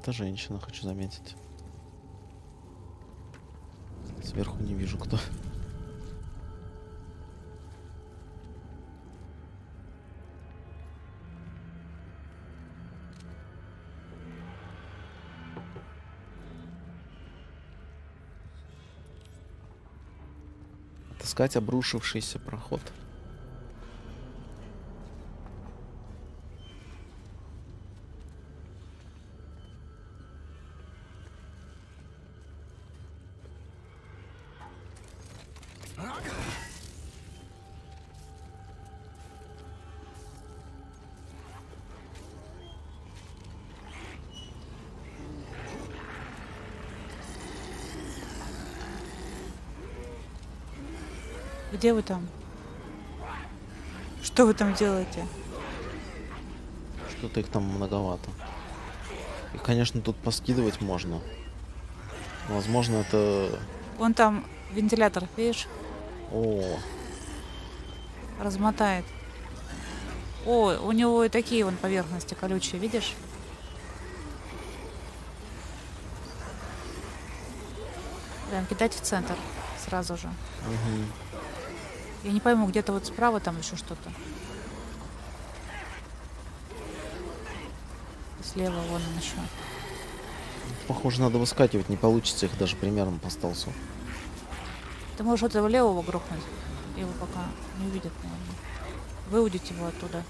Это женщина, хочу заметить. Сверху не вижу кто. Отыскать обрушившийся проход. Где вы там? Что вы там делаете? Что-то их там многовато. И, конечно, тут поскидывать можно. Возможно, это... Вон там вентилятор, видишь? О, Размотает. О, у него и такие вон поверхности колючие, видишь? Прям кидать в центр сразу же. мгм. Я не пойму, где-то вот справа там еще что-то. Слева вон он еще. Похоже, надо выскакивать, не получится их даже примером по столсу. Ты можешь этого левого грохнуть. Его пока не увидят, наверное. Выудить его оттуда.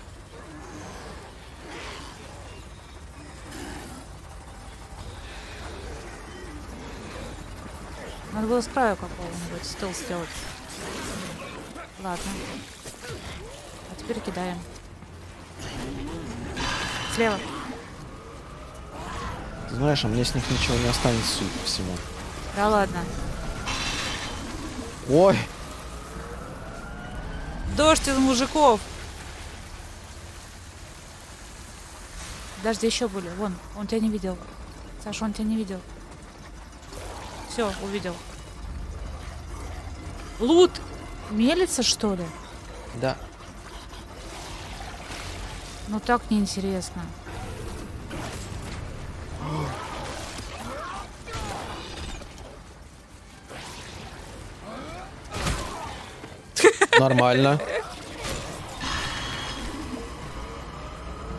Надо было с краю какого-нибудь стол сделать. Ладно. А теперь кидаем. Слева. Знаешь, а мне с них ничего не останется, судя по всему. Да ладно. Ой! Дождь из мужиков. Подожди, еще были. Вон, он тебя не видел. Саша, он тебя не видел. Все, увидел. Лут! Мелится, что ли? Да. Ну так неинтересно. Нормально.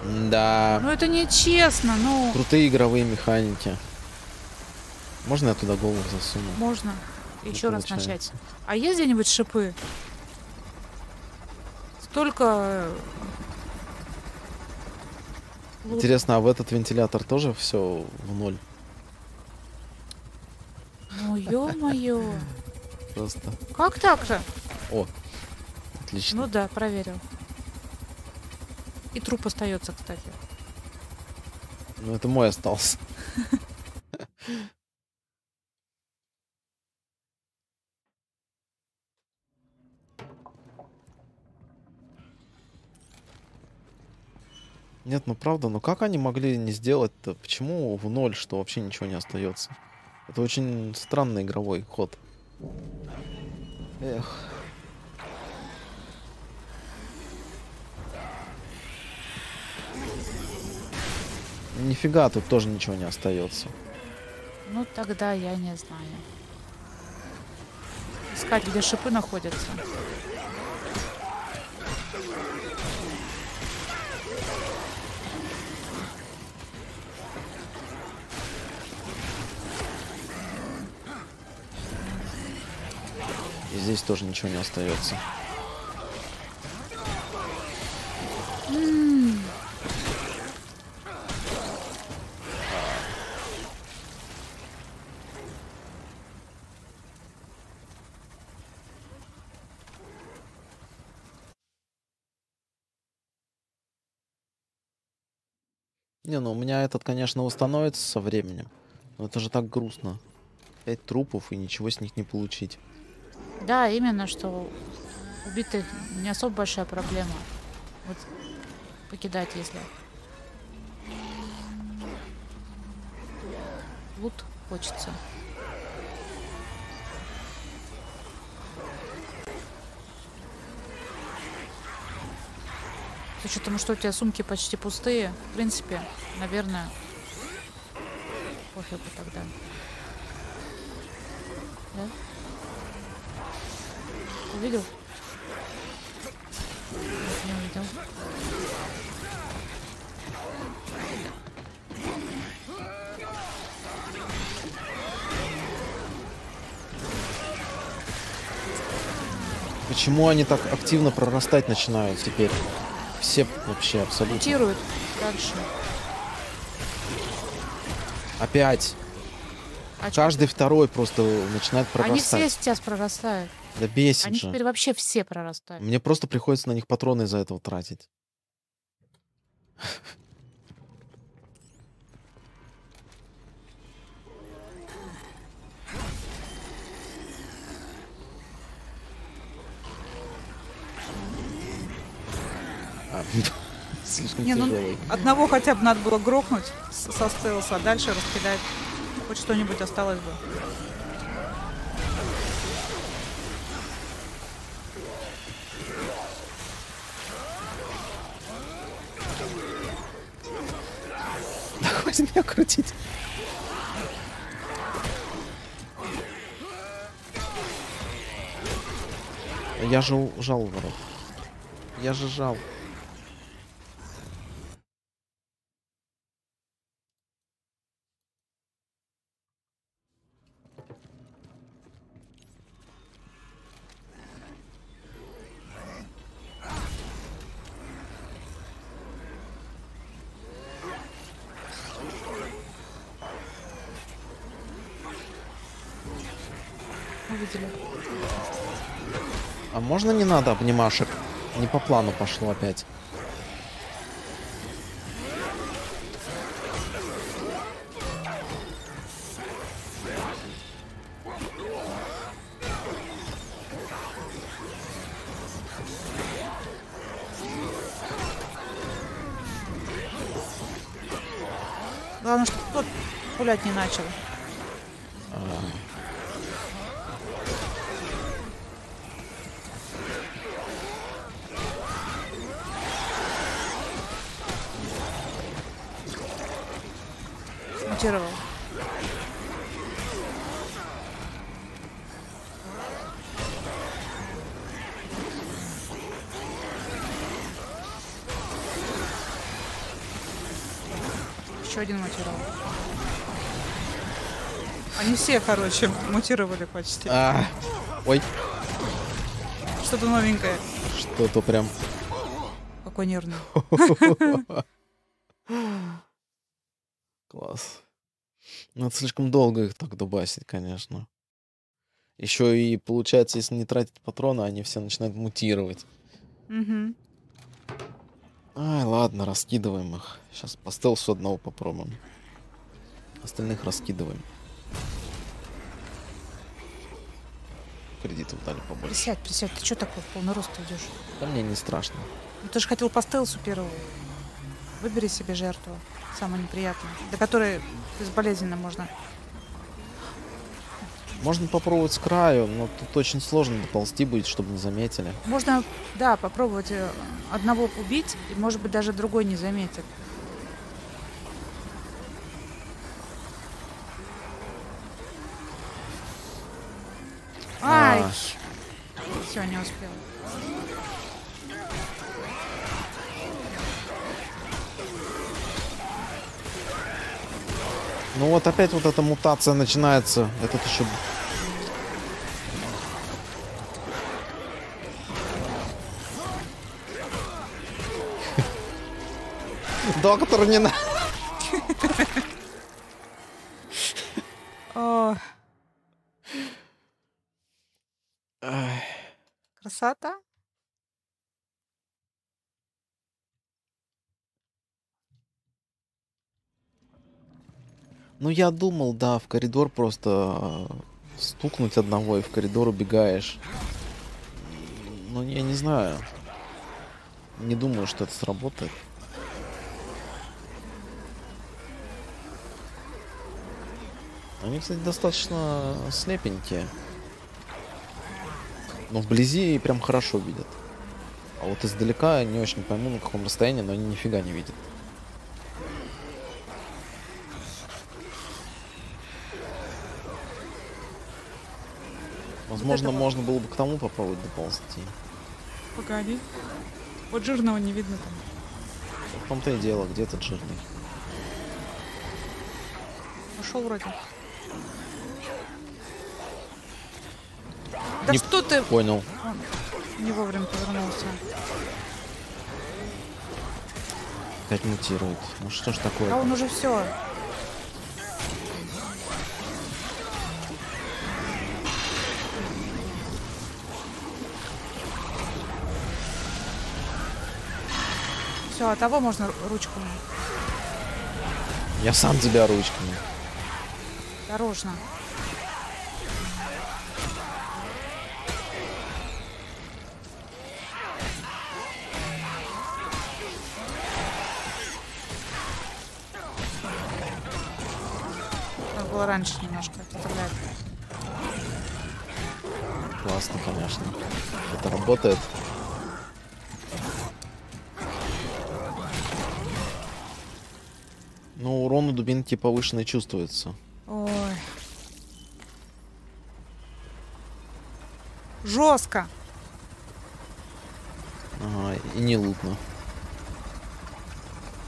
Да. Ну это нечестно, ну. Крутые игровые механики. Можно я туда голову засуну? Можно еще раз получается. начать. А есть где-нибудь шипы? Столько... э, Интересно, а в этот вентилятор тоже все в ноль? Ну ё-моё. Просто. Как так-то? О, отлично. Ну да, проверил. И труп остается, кстати. Ну, это мой остался. Нет, ну правда, ну как они могли не сделать-то? Почему в ноль, что вообще ничего не остается? Это очень странный игровой ход. Эх. Нифига, тут тоже ничего не остается. Ну тогда я не знаю. Искать, где шипы находятся. Здесь тоже ничего не остается. Не, ну у меня этот, конечно, восстановится со временем. Но это же так грустно. Пять трупов и ничего с них не получить. Да, именно, что убитых не особо большая проблема. Вот покидать, если. Лут хочется. С учетом, что у тебя сумки почти пустые, в принципе, наверное, пофигу тогда. Да? Увидел? Не увидел. Почему они так активно прорастать начинают теперь? Все вообще абсолютно. Мутируют дальше. Опять. А Каждый второй просто начинает ты- Они все прорастать. сейчас прорастают. Да бесит Они же. теперь вообще все прорастают. Мне просто приходится на них патроны из-за этого тратить. А, Слишком Не, ну, тяжелый. одного хотя бы надо было грохнуть со стелса, а дальше раскидать. Хоть что-нибудь осталось бы. Хватит меня крутить. Я у- жал ворот. Я же жал. Увидели. А можно не надо обнимашек? Не по плану пошло опять. Главное, чтобы тот пулять не начал. Мутировал. Еще один мутировал. Они все, короче, мутировали почти. А, ой, Что-то новенькое. что-то прям. Какой нервный. Класс. Ну, это слишком долго их так дубасить, конечно. Еще и получается, если не тратить патроны, они все начинают мутировать. Угу. Ай, ладно, раскидываем их. Сейчас по стелсу одного попробуем. Остальных раскидываем. Кредитов дали побольше. Присядь, присядь. Ты что такой в полный рост идешь? Да мне не страшно. Ну, ты же хотел по стелсу первого. Выбери себе жертву. Самую неприятную. До которой безболезненно можно. Можно попробовать с краю, но тут очень сложно доползти будет, чтобы не заметили. Можно, да, попробовать э, одного убить, и, может быть, даже другой не заметит. Ай! А, Все, не успел. Ну вот опять вот эта мутация начинается. Этот еще... Доктор, не на... Красота. Ну я думал, да, в коридор просто э, стукнуть одного и в коридор убегаешь. Ну я не знаю. Не думаю, что это сработает. Они, кстати, достаточно слепенькие. Но вблизи прям хорошо видят. А вот издалека не очень пойму, на каком расстоянии, но они нифига не видят. Возможно, этого. можно было бы к тому попробовать доползти. Погоди. Вот жирного не видно там. В том-то и дело, где этот жирный. Ушел вроде. Да Не что ты Понял. не вовремя повернулся? Опять мутирует. Ну что ж такое? Да он уже все. Все, а того можно ру- ручками. Я сам тебя ручками. Осторожно. Надо было раньше немножко стрелять. Классно, конечно. Это работает. У дубинки повышенный чувствуется. Ой. Жестко. Ага, и не лутно.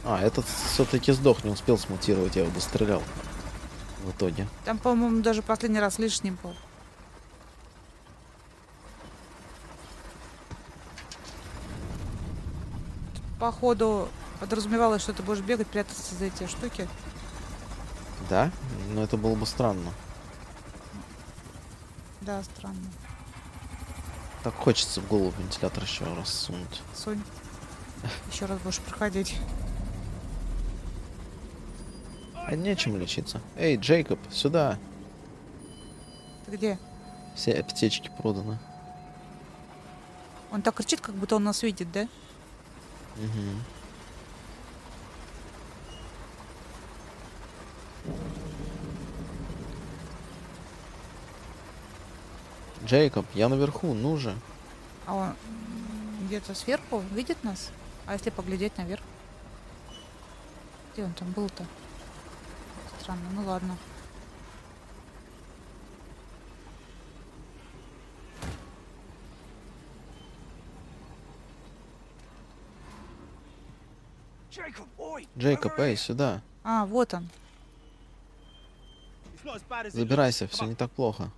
А, этот все-таки сдох, не успел смутировать, я его дострелял. В итоге. Там, по-моему, даже последний раз лишний был. Походу, подразумевалось, что ты будешь бегать, прятаться за эти штуки. Да? Но это было бы странно. Да, странно. Так хочется в голову вентилятор еще раз сунуть. Сонь, еще раз будешь проходить. А нечем лечиться. Эй, Джейкоб, сюда. Ты где? Все аптечки проданы. Он так кричит, как будто он нас видит, да? Мгм. Джейкоб, я наверху, ну же. А он где-то сверху видит нас? А если поглядеть наверх? Где он там был-то? Странно, ну ладно. Джейкоб, эй, сюда. А, вот он. Забирайся, все не так плохо.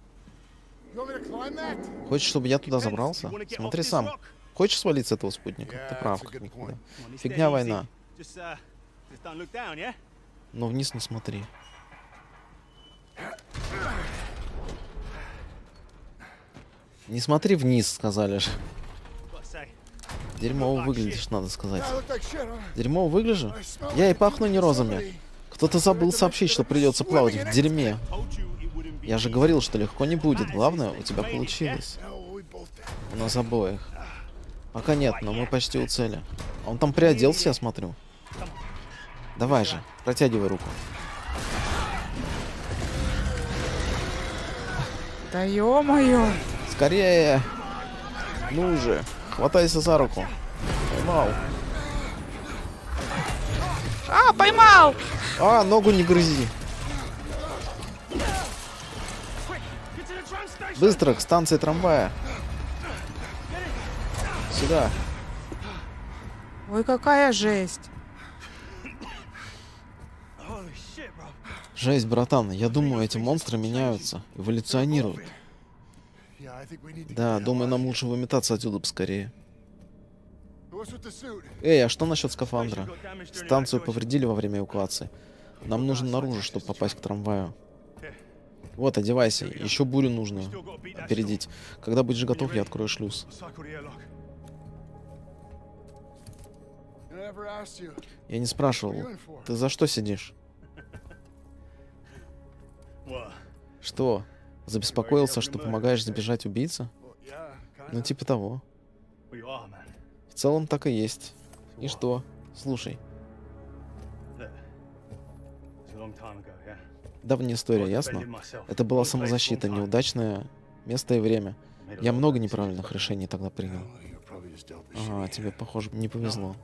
Хочешь, чтобы я туда забрался? Смотри сам. Хочешь свалить с этого спутника? Ты прав, как никогда. Фигня война. Uh? Но вниз не смотри. Не смотри вниз, сказали же. Дерьмово выглядишь, надо сказать. Дерьмово выгляжу? Я и пахну не розами. Кто-то забыл сообщить, что придется плавать в дерьме. Я же говорил, что легко не будет. Главное, у тебя получилось. У нас обоих. Пока нет, но мы почти у цели. Он там приоделся, я смотрю. Давай же, протягивай руку. Да ё-моё! Скорее! Ну же, хватайся за руку. Поймал. А, поймал! А, ногу не грызи. Быстро, к станции трамвая. Сюда. Ой, какая жесть! Жесть, братан, я думаю, эти монстры меняются, эволюционируют. Да, думаю, нам лучше выметаться отсюда поскорее. Эй, а что насчет скафандра? Станцию повредили во время эвакуации. Нам нужно наружу, чтобы попасть к трамваю. Вот, одевайся. Еще бурю нужно опередить. Когда будешь готов, я открою шлюз. Я не спрашивал. Ты за что сидишь? Что? Забеспокоился, что помогаешь yeah, kind Ну, типа того. В целом так и есть. И что? Слушай, давняя история, ясно? Это была самозащита, неудачное место и время. Я много неправильных решений тогда принял. With Ага, тебе, похоже, не повезло.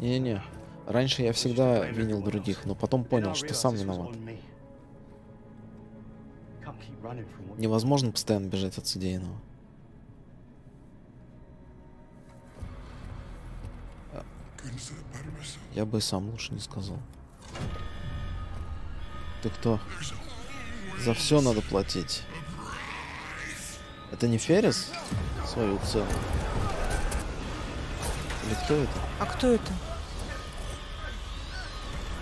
Не-не-не. Раньше я всегда винил других, но потом понял, что сам виноват. Невозможно постоянно бежать от содеянного. Myself. Я бы и сам лучше не сказал. Ты кто? За все надо платить. Это не Феррис? Свою цену. Или кто это? А кто это?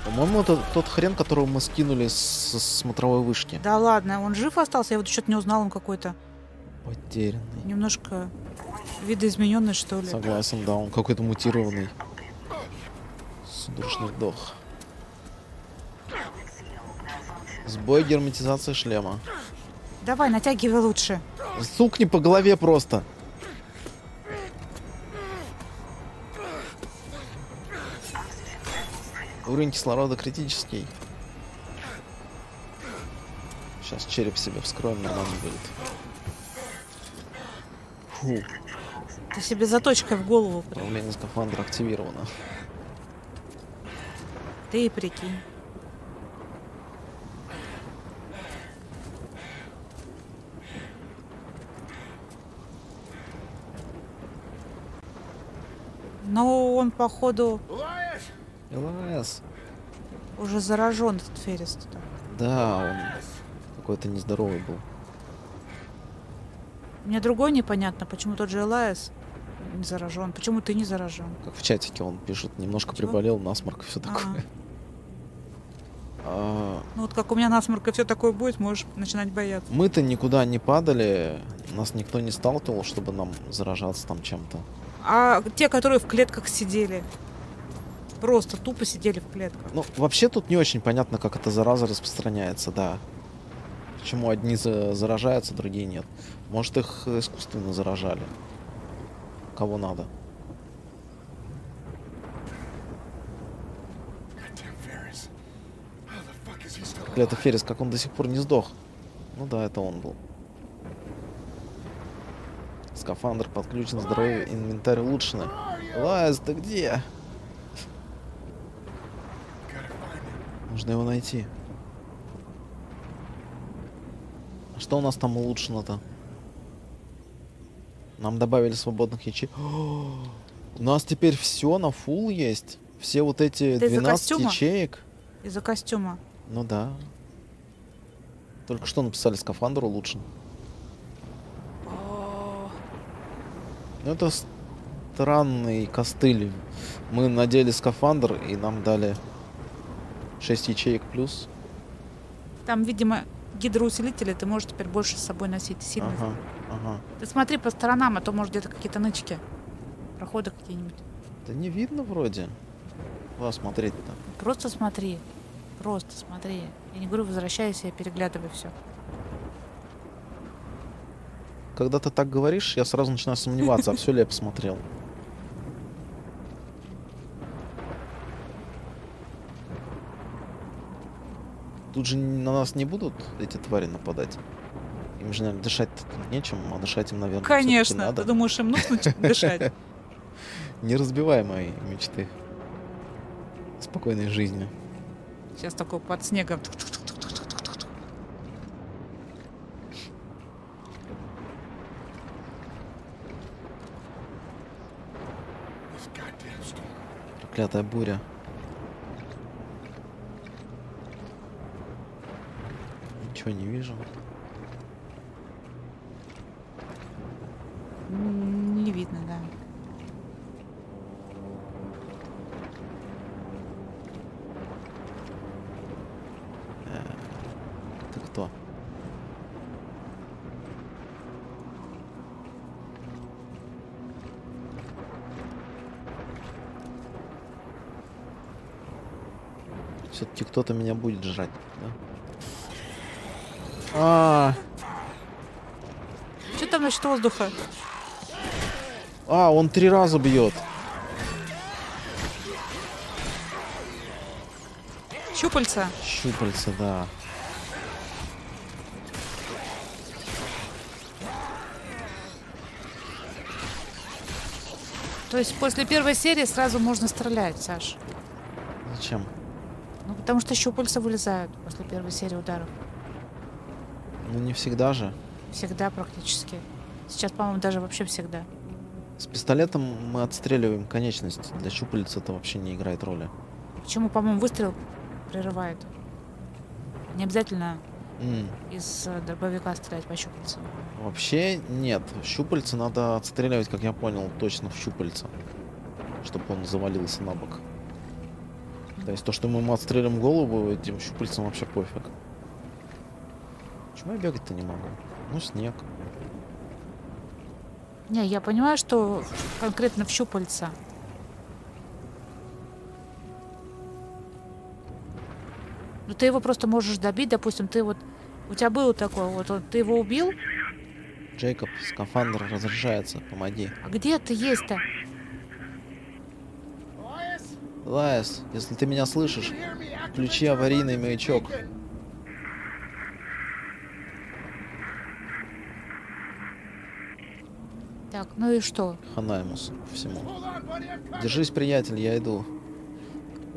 По-моему, это тот хрен, которого мы скинули с с смотровой вышки. Да ладно, он жив остался? Я вот что-то не узнал, он какой-то Потерянный. немножко видоизмененный, что ли. Согласен, да, он какой-то мутированный. Судорожный вдох. Сбой герметизации шлема. Давай, натягивай лучше. Стукни по голове просто. Уровень кислорода критический. Сейчас череп себе вскроем, нормально будет. Фу, Ты себе заточкой в голову. управление скафандра активировано. Ты и прикинь. Но он, походу, ЛС. уже заражен, этот Феррис. Да, он какой-то нездоровый был. Мне другой непонятно, почему тот же Элайс не заражен. Почему ты не заражен? Как в чатике он пишет, немножко Чего? приболел, насморк, все Ага. такое. А, Ну вот как у меня насморк и все такое будет, можешь начинать бояться. Мы-то никуда не падали, нас никто не сталкивал, чтобы нам заражаться там чем-то. А те, которые в клетках сидели, просто тупо сидели в клетках. Ну, вообще тут не очень понятно, как эта зараза распространяется, да. Почему одни за- заражаются, другие нет. Может, их искусственно заражали. Кого надо. Это Феррис, как он до сих пор не сдох. Ну да, это он был. Скафандр подключен, здоровье, инвентарь улучшены. Лайз, ты где? Нужно его найти. А что у нас там улучшено-то? Нам добавили свободных ячеек. У нас теперь все на фул есть. Все вот эти Это из-за 12 костюма? ячеек. Из-за костюма. Ну да. Только что написали скафандр улучшен. Ну это странный костыль. Мы надели скафандр и нам дали 6 ячеек плюс. Там, видимо, гидроусилители ты можешь теперь больше с собой носить. Сильно. Ага, ага. Ты смотри по сторонам, а то, может, где-то какие-то нычки. Проходы какие-нибудь. Да не видно вроде. Куда смотреть-то? Просто смотри. Просто смотри. Я не говорю, возвращайся и переглядывай все. Когда ты так говоришь, я сразу начинаю сомневаться, а все ли я посмотрел. Тут же на нас не будут эти твари нападать. Им же, наверное, дышать нечем, а дышать им, наверное, Конечно. надо. Ты думаешь, им нужно дышать? Не разбивай мои мечты. Спокойной жизни. Сейчас такой под снегом. Проклятая буря. Ничего не вижу. М, Не видно, да. Ты кто? Все-таки кто-то меня будет жрать, да? А, Что там насчет воздуха? а, он три раза бьет. Щупальца. Щупальца, да. То есть после первой серии сразу можно стрелять, Саш. Зачем? Ну, потому что щупальца вылезают после первой серии ударов. Ну не всегда же. Всегда практически. Сейчас, по-моему, даже вообще всегда. С пистолетом мы отстреливаем конечность. Для щупалец это вообще не играет роли. Почему, по-моему, выстрел прерывает? Не обязательно М, из э, дробовика стрелять по щупальцам. Вообще нет. Щупальца надо отстреливать, как я понял, точно в щупальца. Чтобы он завалился на бок. То есть то, что мы ему отстрелим голову, этим щупальцам вообще пофиг. Почему я бегать-то не могу? Ну, снег. Не, я понимаю, что конкретно в щупальца. Ну ты его просто можешь добить, допустим, ты вот... У тебя было такое, вот он- ты его убил, Джейкоб, скафандр разряжается, помоги. а где ты есть-то? Лайс, если ты меня слышишь, включи аварийный маячок. Так, ну и что? Хана ему, всему. Держись, приятель, я иду.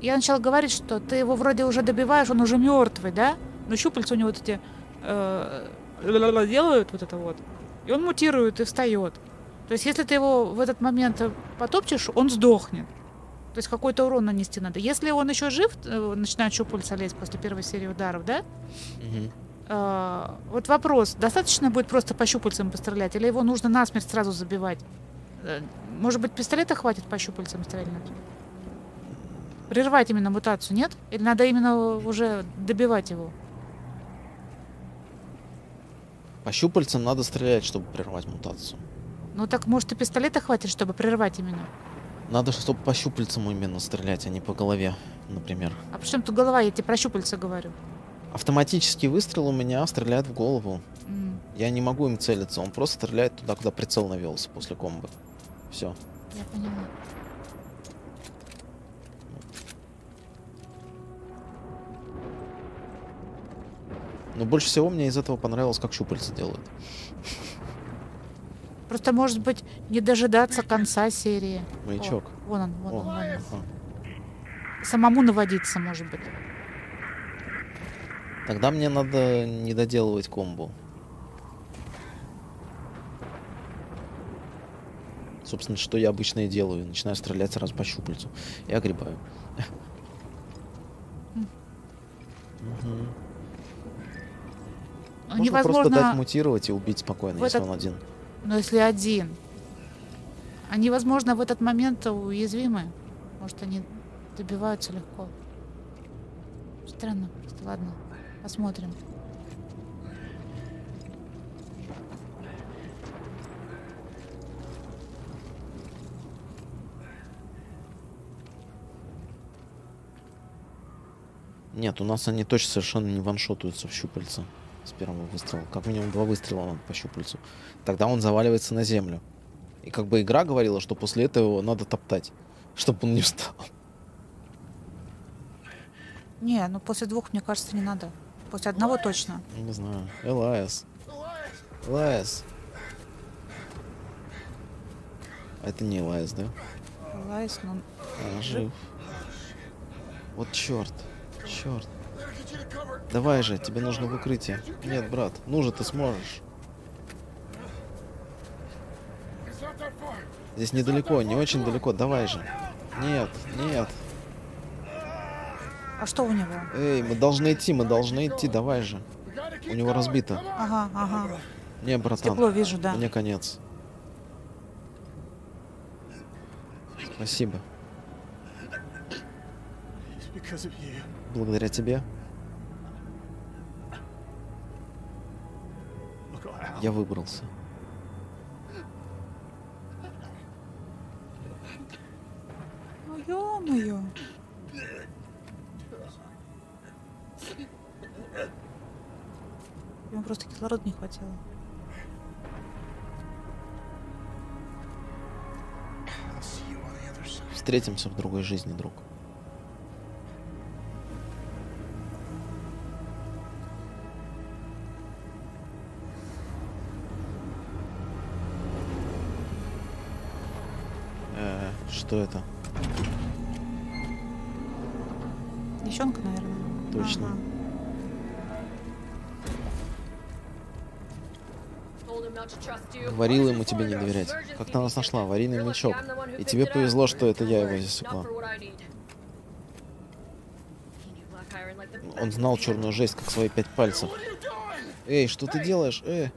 Я начала говорить, что ты его вроде уже добиваешь, он уже мертвый, да? Но щупальца у него вот эти э, делают вот это вот. И он мутирует и встает. То есть, если ты его в этот момент э, потопчешь, он сдохнет. То есть какой-то урон нанести надо. Если он еще жив, э, начинает щупальца лезть после первой серии ударов, да? Э, вот вопрос, достаточно будет просто по щупальцам пострелять, или его нужно насмерть сразу забивать? Э, Может быть, пистолета хватит по щупальцам стрельнуть? Прервать именно мутацию, нет? Или надо именно уже добивать его? По щупальцам надо стрелять, чтобы прервать мутацию. Ну так, может, и пистолета хватит, чтобы прервать именно? Надо, чтобы по щупальцам именно стрелять, а не по голове, например. А при чем тут голова? Я тебе про щупальца говорю. Автоматический выстрел у меня стреляет в голову. М, Я не могу им целиться, он просто стреляет туда, куда прицел навелся после комбы. Все. я поняла. Но больше всего мне из этого понравилось, как щупальца делают. Просто, может быть, не дожидаться конца серии. Маячок. О, вон он, вон О. он, вон он. Самому наводиться, может быть. Тогда мне надо не доделывать комбу. Собственно, что я обычно и делаю. Начинаю стрелять сразу по щупальцу. И огребаю. Ну, Можно просто невозможно, дать мутировать и убить спокойно, если этот- он один. Но если один. Они, возможно, в этот момент уязвимы. Может, они добиваются легко. Странно просто. Ладно, посмотрим. Нет, у нас они точно совершенно не ваншотаются в щупальца с первого выстрела. Как минимум два выстрела надо по щупальцу. Тогда он заваливается на землю. И как бы игра говорила, что после этого его надо топтать, чтобы он не встал. Не, ну после двух, мне кажется, не надо. После одного точно. Не знаю. Элайс. Элайс. А это не Элайс, да? Лайс, ну... А, жив. Вот черт. Черт. Давай же, тебе нужно в укрытие. Нет, брат, ну же ты сможешь. Здесь недалеко, не очень далеко. Давай же. Нет, нет. А что у него? Эй, мы должны идти, мы должны идти, давай же. У него разбито. Ага, ага. Не, братан, Стекло вижу, да. мне конец. Спасибо. Благодаря тебе я выбрался. Ну, ё-моё. Ему просто кислорода не хватило. Встретимся в другой жизни, друг. Что это? Девчонка, наверное. Точно. Ага. Говорила ему тебе не доверять. Как ты нас нашла? Аварийный мячок. И тебе повезло, что это я его засекла. Он знал черную жесть, как свои пять пальцев. Эй, что ты делаешь? Э,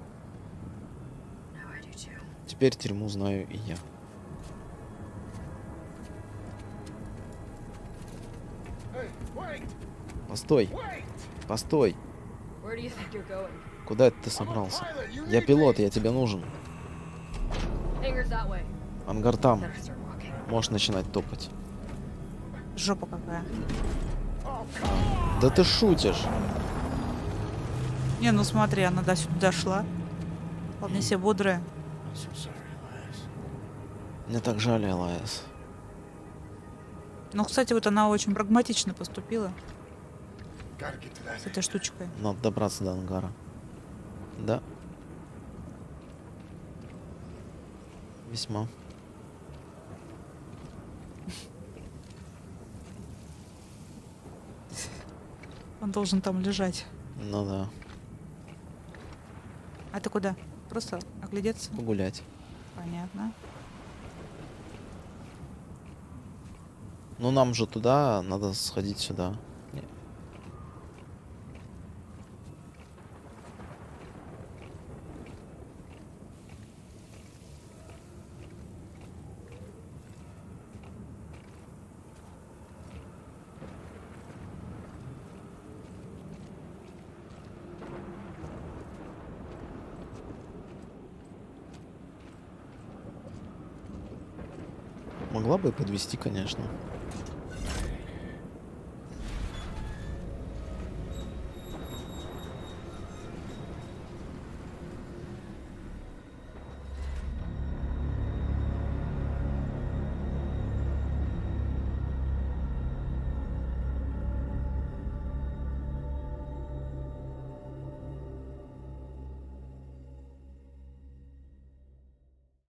теперь тюрьму знаю и я. Постой, постой. Куда это ты собрался? Я пилот, я тебе нужен. Ангар там. Можешь начинать топать. Жопа какая. Да ты шутишь. Не, ну смотри, она до сюда дошла. Вполне себе бодрая. Мне так жаль, Элайс. Ну, кстати, вот она очень прагматично поступила с этой штучкой. Надо добраться до ангара. Да. Весьма. Он должен там лежать. Ну да. А ты куда? Просто оглядеться? Погулять. Понятно. Ну нам же туда, надо сходить сюда. Не. Могла бы подвести, конечно.